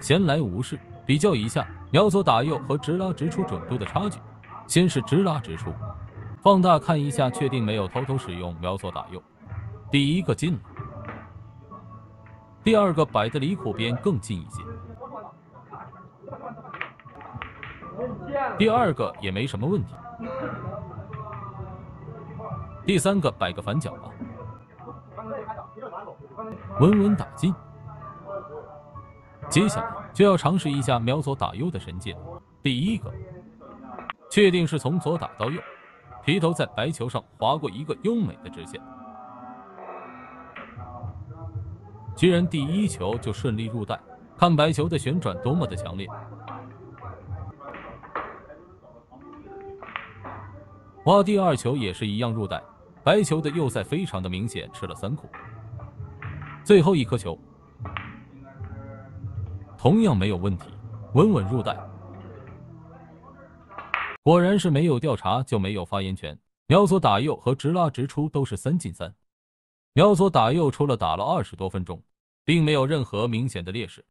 闲来无事，比较一下瞄左打右和直拉直出准度的差距。先是直拉直出，放大看一下，确定没有偷偷使用瞄左打右。第一个进了，第二个摆的离苦边更近一些，第二个也没什么问题。第三个摆个反脚吧，稳稳打进。接下来就要尝试一下瞄左打右的神剑。第一个，确定是从左打到右，皮头在白球上划过一个优美的直线，居然第一球就顺利入袋，看白球的旋转多么的强烈。哇第二球也是一样入袋，白球的右塞非常的明显，吃了三苦。最后一颗球。同样没有问题，稳稳入袋。果然是没有调查就没有发言权。苗左打右和直拉直出都是三进三。苗左打右出了打了二十多分钟，并没有任何明显的劣势。